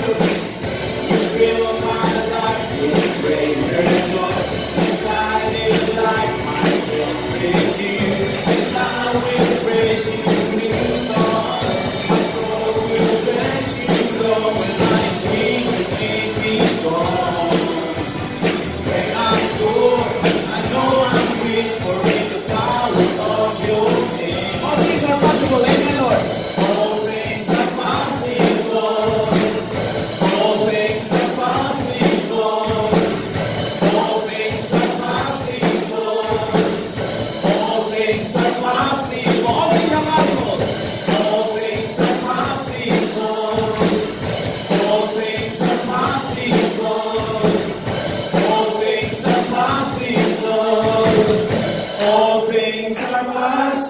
Música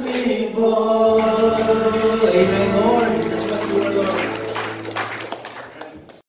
are possible.